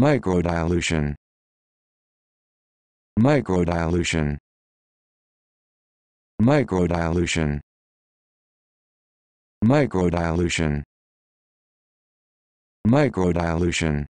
Microdilution. Microdilution. Microdilution. Microdilution. Microdilution.